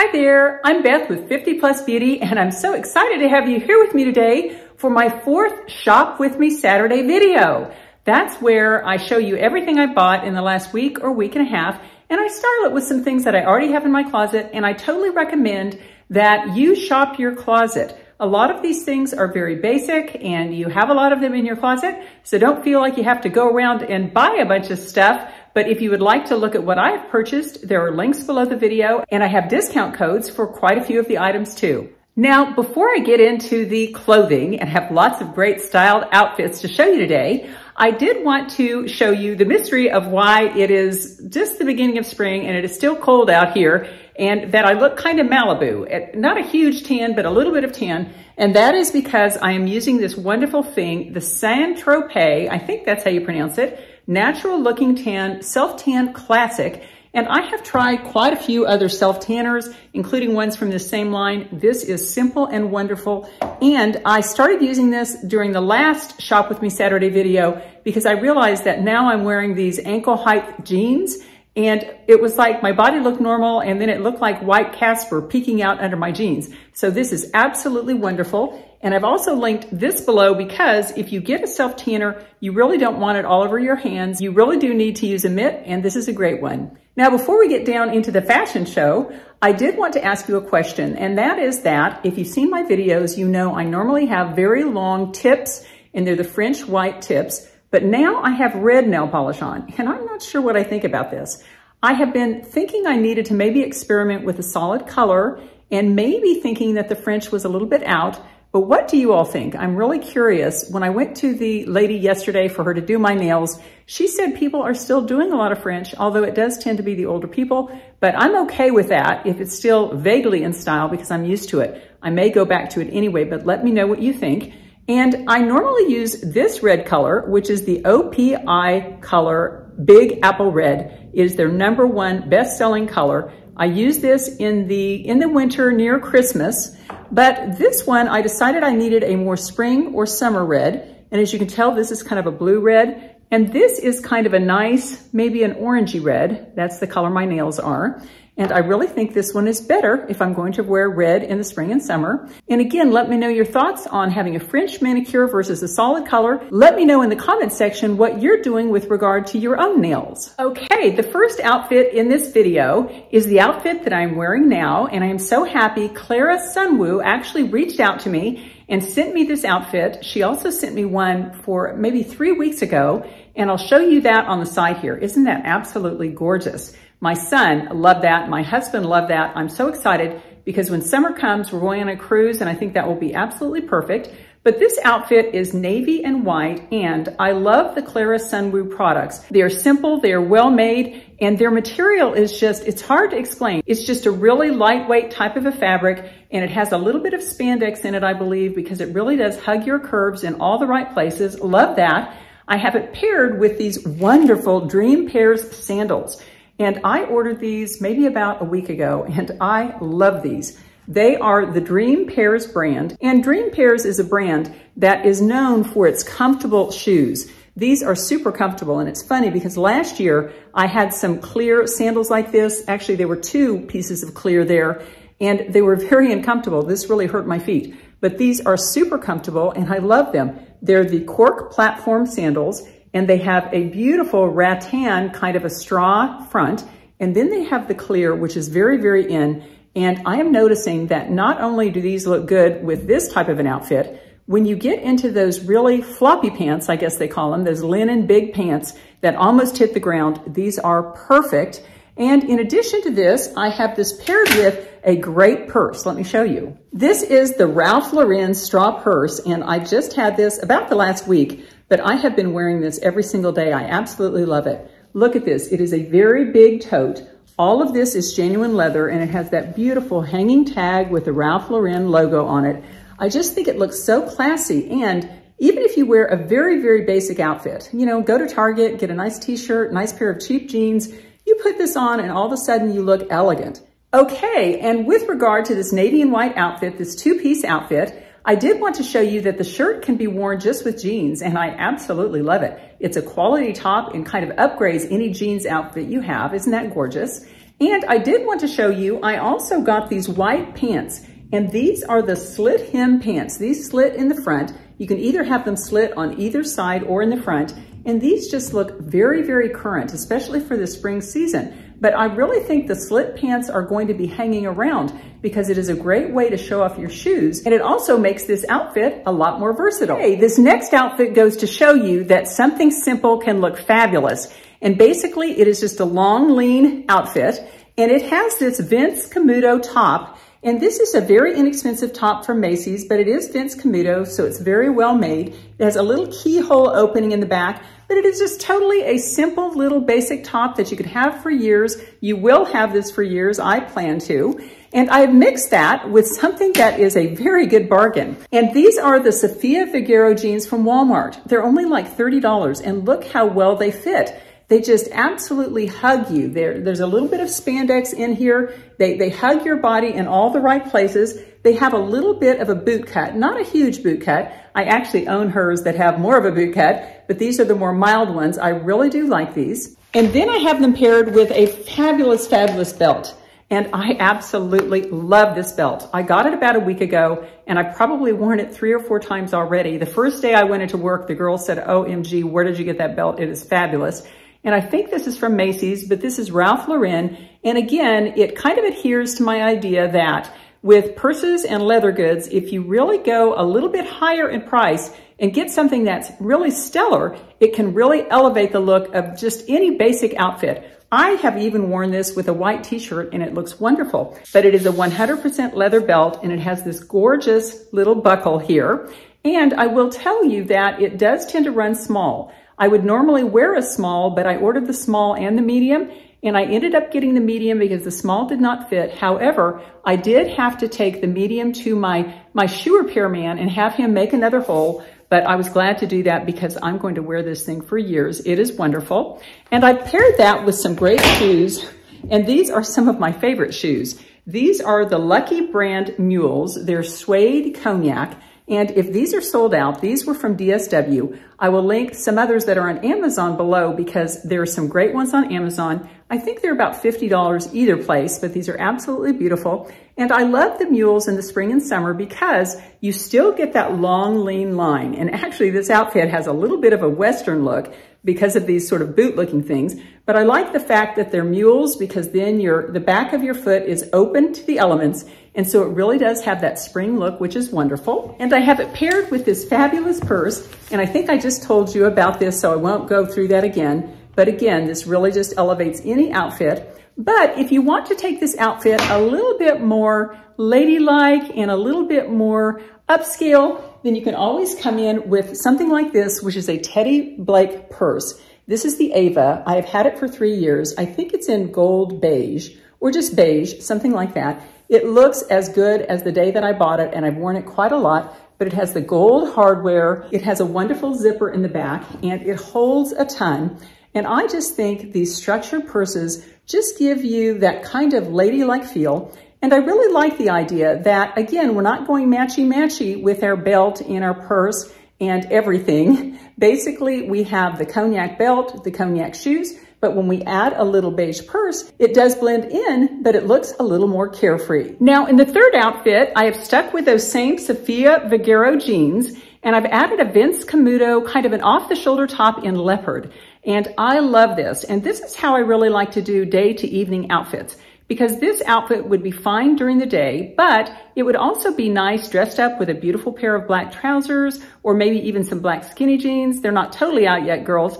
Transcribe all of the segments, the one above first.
Hi there, I'm Beth with 50 Plus Beauty and I'm so excited to have you here with me today for my fourth Shop With Me Saturday video. That's where I show you everything I bought in the last week or week and a half and I style it with some things that I already have in my closet and I totally recommend that you shop your closet. A lot of these things are very basic and you have a lot of them in your closet, so don't feel like you have to go around and buy a bunch of stuff but if you would like to look at what I have purchased, there are links below the video and I have discount codes for quite a few of the items too. Now, before I get into the clothing and have lots of great styled outfits to show you today, I did want to show you the mystery of why it is just the beginning of spring and it is still cold out here and that I look kind of Malibu. Eh, not a huge tan, but a little bit of tan. And that is because I am using this wonderful thing, the Saint Tropez, I think that's how you pronounce it, natural looking tan, self-tan classic. And I have tried quite a few other self-tanners, including ones from the same line. This is simple and wonderful. And I started using this during the last Shop With Me Saturday video because I realized that now I'm wearing these ankle height jeans and it was like my body looked normal and then it looked like white Casper peeking out under my jeans. So this is absolutely wonderful. And I've also linked this below because if you get a self tanner, you really don't want it all over your hands. You really do need to use a mitt and this is a great one. Now, before we get down into the fashion show, I did want to ask you a question. And that is that if you've seen my videos, you know I normally have very long tips and they're the French white tips. But now I have red nail polish on and I'm not sure what I think about this. I have been thinking I needed to maybe experiment with a solid color and maybe thinking that the French was a little bit out. But what do you all think? I'm really curious. When I went to the lady yesterday for her to do my nails, she said people are still doing a lot of French, although it does tend to be the older people. But I'm okay with that if it's still vaguely in style because I'm used to it. I may go back to it anyway, but let me know what you think. And I normally use this red color, which is the OPI color Big Apple Red. It is their number one best-selling color. I use this in the, in the winter near Christmas, but this one I decided I needed a more spring or summer red. And as you can tell, this is kind of a blue red. And this is kind of a nice, maybe an orangey red. That's the color my nails are. And I really think this one is better if I'm going to wear red in the spring and summer. And again, let me know your thoughts on having a French manicure versus a solid color. Let me know in the comment section what you're doing with regard to your own nails. Okay, the first outfit in this video is the outfit that I'm wearing now. And I am so happy Clara Sunwoo actually reached out to me and sent me this outfit. She also sent me one for maybe three weeks ago. And I'll show you that on the side here. Isn't that absolutely gorgeous? My son loved that. My husband loved that. I'm so excited because when summer comes, we're going on a cruise and I think that will be absolutely perfect. But this outfit is navy and white, and I love the Clara Sunwoo products. They are simple, they are well made, and their material is just, it's hard to explain. It's just a really lightweight type of a fabric, and it has a little bit of spandex in it, I believe, because it really does hug your curves in all the right places. Love that. I have it paired with these wonderful Dream Pairs sandals. And I ordered these maybe about a week ago, and I love these. They are the Dream Pairs brand, and Dream Pairs is a brand that is known for its comfortable shoes. These are super comfortable, and it's funny because last year I had some clear sandals like this. Actually, there were two pieces of clear there, and they were very uncomfortable. This really hurt my feet, but these are super comfortable, and I love them. They're the cork platform sandals, and they have a beautiful rattan kind of a straw front. And then they have the clear, which is very, very in. And I am noticing that not only do these look good with this type of an outfit, when you get into those really floppy pants, I guess they call them, those linen big pants that almost hit the ground, these are perfect. And in addition to this, I have this paired with a great purse. Let me show you. This is the Ralph Lauren straw purse, and I just had this about the last week but I have been wearing this every single day. I absolutely love it. Look at this. It is a very big tote. All of this is genuine leather and it has that beautiful hanging tag with the Ralph Lauren logo on it. I just think it looks so classy and even if you wear a very, very basic outfit, you know, go to Target, get a nice t-shirt, nice pair of cheap jeans, you put this on and all of a sudden you look elegant. Okay, and with regard to this navy and white outfit, this two-piece outfit, I did want to show you that the shirt can be worn just with jeans and I absolutely love it. It's a quality top and kind of upgrades any jeans outfit you have. Isn't that gorgeous? And I did want to show you, I also got these white pants. And these are the slit hem pants. These slit in the front. You can either have them slit on either side or in the front. And these just look very, very current, especially for the spring season. But I really think the slit pants are going to be hanging around because it is a great way to show off your shoes. And it also makes this outfit a lot more versatile. Hey, this next outfit goes to show you that something simple can look fabulous. And basically it is just a long, lean outfit. And it has this Vince Camuto top and this is a very inexpensive top from Macy's, but it is Vince Camuto, so it's very well made. It has a little keyhole opening in the back, but it is just totally a simple little basic top that you could have for years. You will have this for years, I plan to. And I've mixed that with something that is a very good bargain. And these are the Sofia Vergara jeans from Walmart. They're only like $30, and look how well they fit. They just absolutely hug you. There, there's a little bit of spandex in here. They, they hug your body in all the right places. They have a little bit of a boot cut, not a huge boot cut. I actually own hers that have more of a boot cut, but these are the more mild ones. I really do like these. And then I have them paired with a fabulous, fabulous belt. And I absolutely love this belt. I got it about a week ago and I've probably worn it three or four times already. The first day I went into work, the girl said, OMG, where did you get that belt? It is fabulous. And I think this is from Macy's, but this is Ralph Lauren. And again, it kind of adheres to my idea that with purses and leather goods, if you really go a little bit higher in price and get something that's really stellar, it can really elevate the look of just any basic outfit. I have even worn this with a white t-shirt and it looks wonderful, but it is a 100% leather belt and it has this gorgeous little buckle here. And I will tell you that it does tend to run small. I would normally wear a small, but I ordered the small and the medium, and I ended up getting the medium because the small did not fit. However, I did have to take the medium to my, my shoe repair man and have him make another hole, but I was glad to do that because I'm going to wear this thing for years. It is wonderful. And I paired that with some great shoes, and these are some of my favorite shoes. These are the Lucky Brand Mules. They're suede cognac. And if these are sold out, these were from DSW. I will link some others that are on Amazon below because there are some great ones on Amazon. I think they're about $50 either place, but these are absolutely beautiful. And I love the mules in the spring and summer because you still get that long, lean line. And actually this outfit has a little bit of a Western look because of these sort of boot looking things. But I like the fact that they're mules because then your the back of your foot is open to the elements and so it really does have that spring look, which is wonderful. And I have it paired with this fabulous purse. And I think I just told you about this, so I won't go through that again. But again, this really just elevates any outfit. But if you want to take this outfit a little bit more ladylike and a little bit more upscale, then you can always come in with something like this, which is a Teddy Blake purse. This is the Ava. I have had it for three years. I think it's in gold beige or just beige, something like that. It looks as good as the day that I bought it, and I've worn it quite a lot, but it has the gold hardware. It has a wonderful zipper in the back, and it holds a ton. And I just think these structured purses just give you that kind of ladylike feel. And I really like the idea that, again, we're not going matchy-matchy with our belt and our purse and everything. Basically, we have the cognac belt, the cognac shoes, but when we add a little beige purse, it does blend in, but it looks a little more carefree. Now, in the third outfit, I have stuck with those same Sofia Vergara jeans, and I've added a Vince Camuto, kind of an off-the-shoulder top in leopard. And I love this. And this is how I really like to do day to evening outfits because this outfit would be fine during the day, but it would also be nice dressed up with a beautiful pair of black trousers or maybe even some black skinny jeans. They're not totally out yet, girls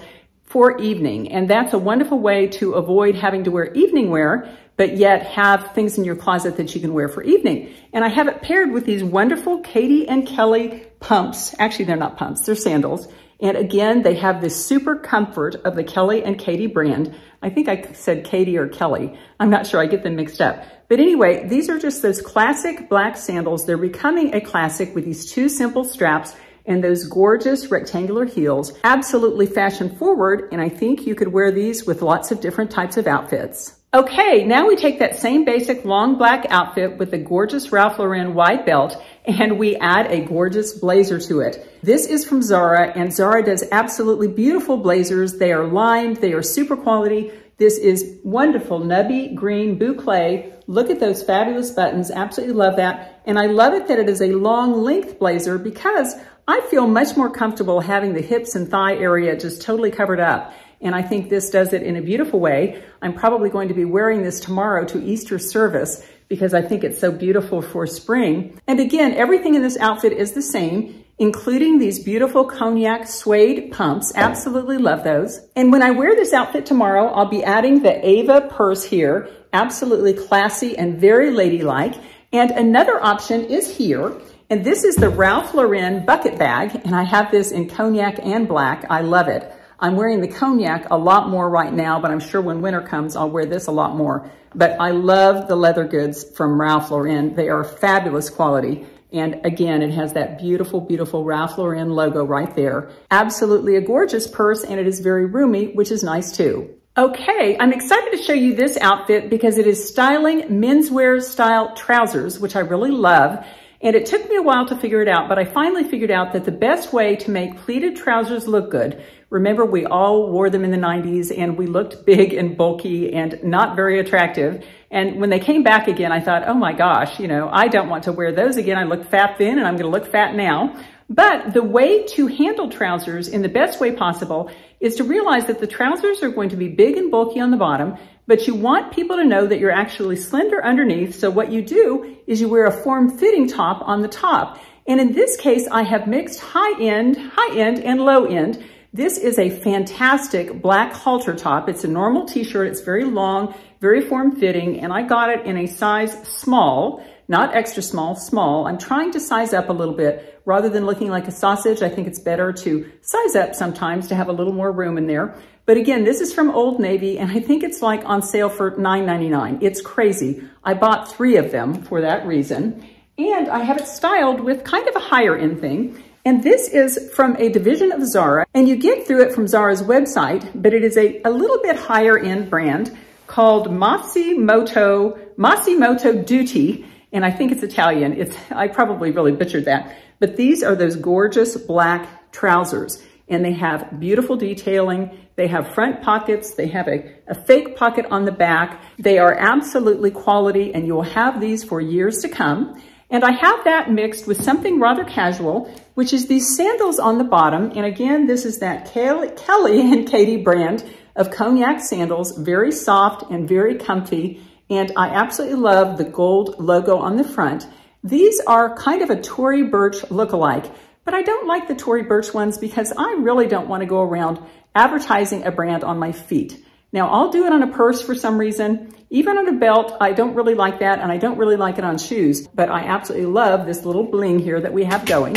for evening. And that's a wonderful way to avoid having to wear evening wear, but yet have things in your closet that you can wear for evening. And I have it paired with these wonderful Katie and Kelly pumps. Actually, they're not pumps, they're sandals. And again, they have this super comfort of the Kelly and Katie brand. I think I said Katie or Kelly. I'm not sure, I get them mixed up. But anyway, these are just those classic black sandals. They're becoming a classic with these two simple straps and those gorgeous rectangular heels. Absolutely fashion forward, and I think you could wear these with lots of different types of outfits. Okay, now we take that same basic long black outfit with the gorgeous Ralph Lauren wide belt and we add a gorgeous blazer to it. This is from Zara and Zara does absolutely beautiful blazers. They are lined, they are super quality. This is wonderful nubby green boucle. Look at those fabulous buttons. Absolutely love that. And I love it that it is a long length blazer because I feel much more comfortable having the hips and thigh area just totally covered up. And I think this does it in a beautiful way. I'm probably going to be wearing this tomorrow to Easter service because I think it's so beautiful for spring. And again, everything in this outfit is the same, including these beautiful cognac suede pumps. Absolutely love those. And when I wear this outfit tomorrow, I'll be adding the Ava purse here. Absolutely classy and very ladylike. And another option is here. And this is the Ralph Lauren bucket bag. And I have this in cognac and black. I love it. I'm wearing the cognac a lot more right now, but I'm sure when winter comes, I'll wear this a lot more. But I love the leather goods from Ralph Lauren. They are fabulous quality. And again, it has that beautiful, beautiful Ralph Lauren logo right there. Absolutely a gorgeous purse and it is very roomy, which is nice too. Okay, I'm excited to show you this outfit because it is styling menswear style trousers, which I really love. And it took me a while to figure it out, but I finally figured out that the best way to make pleated trousers look good, remember we all wore them in the 90s and we looked big and bulky and not very attractive. And when they came back again, I thought, oh my gosh, you know, I don't want to wear those again. I looked fat then and I'm going to look fat now. But the way to handle trousers in the best way possible is to realize that the trousers are going to be big and bulky on the bottom, but you want people to know that you're actually slender underneath. So what you do is you wear a form-fitting top on the top. And in this case, I have mixed high end, high end, and low end. This is a fantastic black halter top. It's a normal t-shirt. It's very long, very form-fitting, and I got it in a size small, not extra small, small. I'm trying to size up a little bit. Rather than looking like a sausage, I think it's better to size up sometimes to have a little more room in there. But again, this is from Old Navy, and I think it's like on sale for $9.99. It's crazy. I bought three of them for that reason. And I have it styled with kind of a higher end thing. And this is from a division of Zara, and you get through it from Zara's website, but it is a, a little bit higher end brand called Moto Moto Duty, and I think it's Italian. It's I probably really butchered that. But these are those gorgeous black trousers and they have beautiful detailing. They have front pockets. They have a, a fake pocket on the back. They are absolutely quality and you will have these for years to come. And I have that mixed with something rather casual, which is these sandals on the bottom. And again, this is that Kelly and Katie brand of cognac sandals, very soft and very comfy. And I absolutely love the gold logo on the front. These are kind of a Tory Burch lookalike. But I don't like the Tory Burch ones because I really don't want to go around advertising a brand on my feet. Now, I'll do it on a purse for some reason. Even on a belt, I don't really like that, and I don't really like it on shoes, but I absolutely love this little bling here that we have going.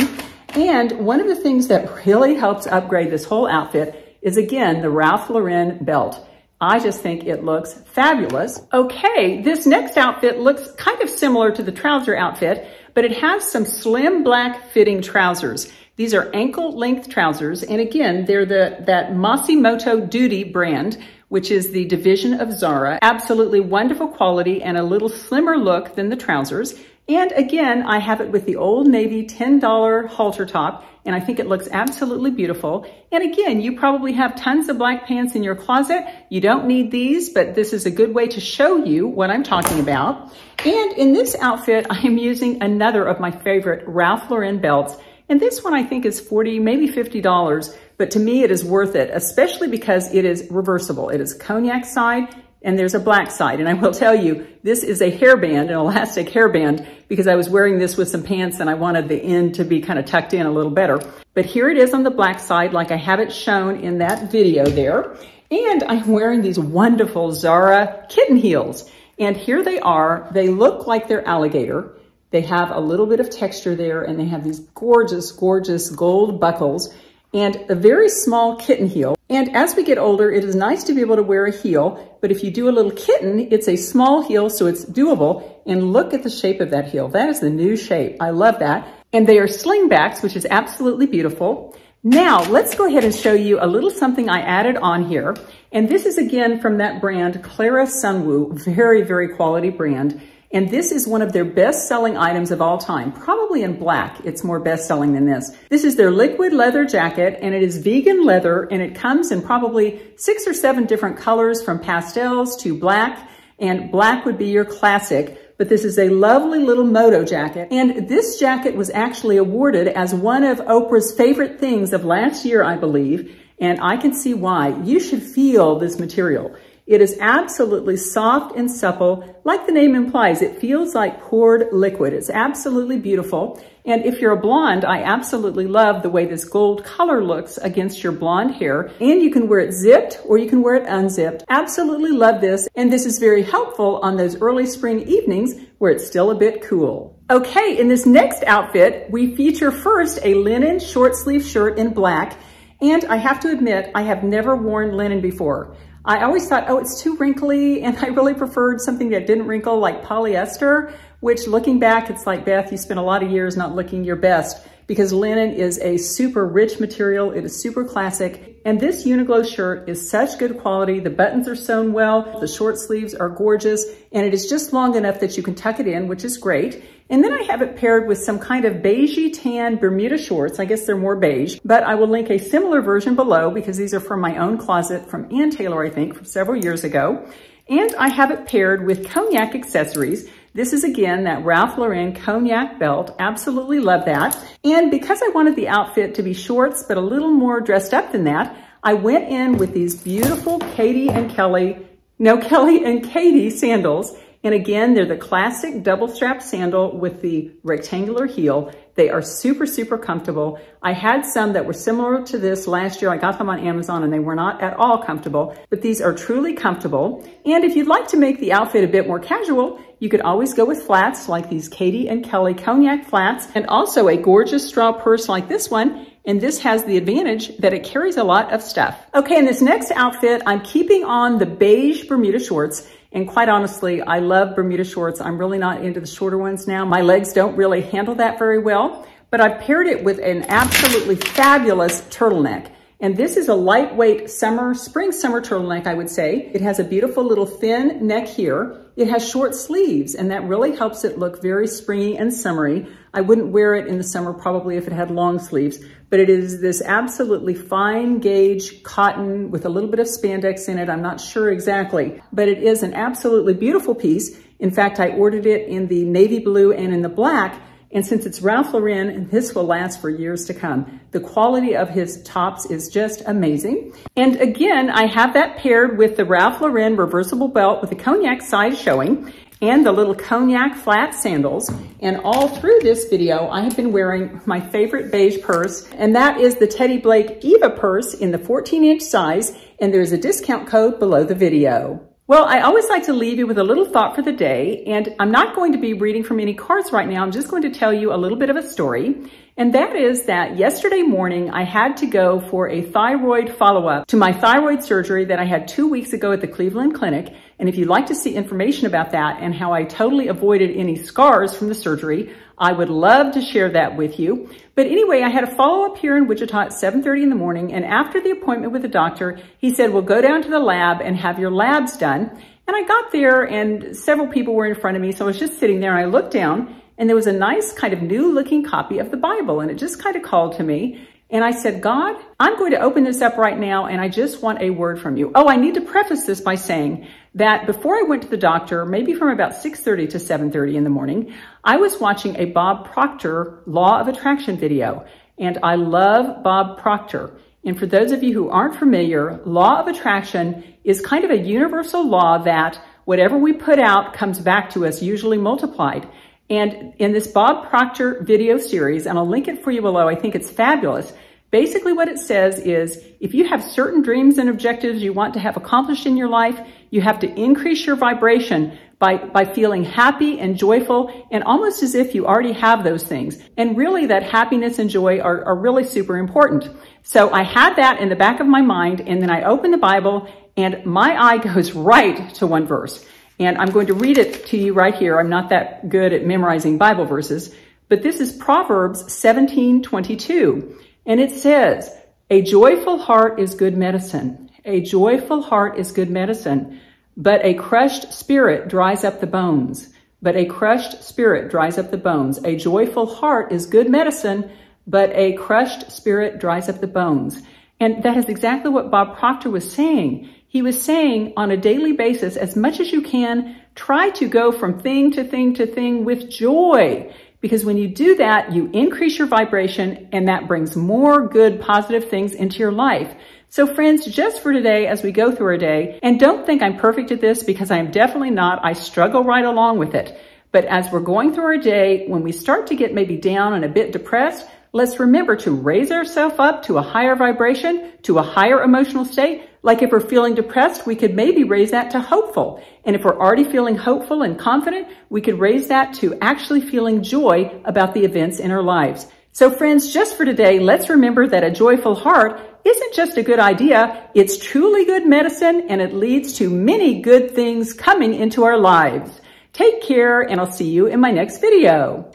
And one of the things that really helps upgrade this whole outfit is, again, the Ralph Lauren belt. I just think it looks fabulous. Okay, this next outfit looks kind of similar to the trouser outfit, but it has some slim black fitting trousers. These are ankle length trousers. And again, they're the that Moto Duty brand, which is the division of Zara. Absolutely wonderful quality and a little slimmer look than the trousers. And again, I have it with the Old Navy $10 halter top, and I think it looks absolutely beautiful. And again, you probably have tons of black pants in your closet. You don't need these, but this is a good way to show you what I'm talking about. And in this outfit, I am using another of my favorite Ralph Lauren belts. And this one I think is 40, maybe $50, but to me it is worth it, especially because it is reversible. It is cognac side and there's a black side. And I will tell you, this is a hairband, an elastic hairband, because I was wearing this with some pants and I wanted the end to be kind of tucked in a little better. But here it is on the black side, like I have it shown in that video there. And I'm wearing these wonderful Zara kitten heels. And here they are. They look like they're alligator. They have a little bit of texture there and they have these gorgeous, gorgeous gold buckles and a very small kitten heel. And as we get older, it is nice to be able to wear a heel, but if you do a little kitten, it's a small heel, so it's doable. And look at the shape of that heel. That is the new shape. I love that. And they are slingbacks, which is absolutely beautiful. Now, let's go ahead and show you a little something I added on here. And this is again from that brand, Clara Sunwoo, very, very quality brand. And this is one of their best-selling items of all time, probably in black. It's more best-selling than this. This is their liquid leather jacket, and it is vegan leather, and it comes in probably six or seven different colors from pastels to black, and black would be your classic but this is a lovely little moto jacket. And this jacket was actually awarded as one of Oprah's favorite things of last year, I believe. And I can see why. You should feel this material. It is absolutely soft and supple. Like the name implies, it feels like poured liquid. It's absolutely beautiful. And if you're a blonde, I absolutely love the way this gold color looks against your blonde hair. And you can wear it zipped or you can wear it unzipped. Absolutely love this. And this is very helpful on those early spring evenings where it's still a bit cool. Okay, in this next outfit, we feature first a linen short sleeve shirt in black. And I have to admit, I have never worn linen before. I always thought, oh, it's too wrinkly, and I really preferred something that didn't wrinkle like polyester, which looking back, it's like, Beth, you spent a lot of years not looking your best because linen is a super rich material. It is super classic. And this Uniqlo shirt is such good quality. The buttons are sewn well. The short sleeves are gorgeous. And it is just long enough that you can tuck it in, which is great. And then I have it paired with some kind of beigey tan Bermuda shorts. I guess they're more beige, but I will link a similar version below because these are from my own closet from Ann Taylor, I think, from several years ago. And I have it paired with cognac accessories. This is again that Ralph Lauren cognac belt. Absolutely love that. And because I wanted the outfit to be shorts, but a little more dressed up than that, I went in with these beautiful Katie and Kelly, no, Kelly and Katie sandals. And again, they're the classic double strap sandal with the rectangular heel. They are super, super comfortable. I had some that were similar to this last year. I got them on Amazon and they were not at all comfortable, but these are truly comfortable. And if you'd like to make the outfit a bit more casual, you could always go with flats like these Katie and Kelly cognac flats and also a gorgeous straw purse like this one. And this has the advantage that it carries a lot of stuff. Okay, in this next outfit, I'm keeping on the beige Bermuda shorts. And quite honestly, I love Bermuda shorts. I'm really not into the shorter ones now. My legs don't really handle that very well, but I've paired it with an absolutely fabulous turtleneck. And this is a lightweight summer, spring summer turtleneck, I would say. It has a beautiful little thin neck here. It has short sleeves, and that really helps it look very springy and summery. I wouldn't wear it in the summer probably if it had long sleeves, but it is this absolutely fine gauge cotton with a little bit of spandex in it. I'm not sure exactly, but it is an absolutely beautiful piece. In fact, I ordered it in the navy blue and in the black and since it's Ralph Lauren, and this will last for years to come. The quality of his tops is just amazing. And again, I have that paired with the Ralph Lauren reversible belt with the cognac side showing and the little cognac flat sandals. And all through this video, I have been wearing my favorite beige purse, and that is the Teddy Blake Eva purse in the 14 inch size. And there's a discount code below the video. Well, I always like to leave you with a little thought for the day, and I'm not going to be reading from any cards right now. I'm just going to tell you a little bit of a story. And that is that yesterday morning, I had to go for a thyroid follow-up to my thyroid surgery that I had two weeks ago at the Cleveland Clinic. And if you'd like to see information about that and how I totally avoided any scars from the surgery, I would love to share that with you. But anyway, I had a follow-up here in Wichita at 7.30 in the morning. And after the appointment with the doctor, he said, well, go down to the lab and have your labs done. And I got there and several people were in front of me. So I was just sitting there and I looked down and there was a nice kind of new looking copy of the Bible. And it just kind of called to me. And I said, God, I'm going to open this up right now and I just want a word from you. Oh, I need to preface this by saying that before I went to the doctor, maybe from about 6.30 to 7.30 in the morning, I was watching a Bob Proctor Law of Attraction video. And I love Bob Proctor. And for those of you who aren't familiar, Law of Attraction is kind of a universal law that whatever we put out comes back to us, usually multiplied. And in this Bob Proctor video series, and I'll link it for you below, I think it's fabulous. Basically what it says is if you have certain dreams and objectives you want to have accomplished in your life, you have to increase your vibration by, by feeling happy and joyful and almost as if you already have those things. And really that happiness and joy are, are really super important. So I had that in the back of my mind and then I opened the Bible and my eye goes right to one verse. And I'm going to read it to you right here. I'm not that good at memorizing Bible verses, but this is Proverbs 17:22. And it says, a joyful heart is good medicine. A joyful heart is good medicine, but a crushed spirit dries up the bones. but a crushed spirit dries up the bones. A joyful heart is good medicine, but a crushed spirit dries up the bones. And that is exactly what Bob Proctor was saying. He was saying on a daily basis, as much as you can, try to go from thing to thing to thing with joy. Because when you do that, you increase your vibration and that brings more good, positive things into your life. So friends, just for today, as we go through our day, and don't think I'm perfect at this because I am definitely not. I struggle right along with it. But as we're going through our day, when we start to get maybe down and a bit depressed, let's remember to raise ourselves up to a higher vibration, to a higher emotional state. Like if we're feeling depressed, we could maybe raise that to hopeful. And if we're already feeling hopeful and confident, we could raise that to actually feeling joy about the events in our lives. So friends, just for today, let's remember that a joyful heart isn't just a good idea, it's truly good medicine and it leads to many good things coming into our lives. Take care and I'll see you in my next video.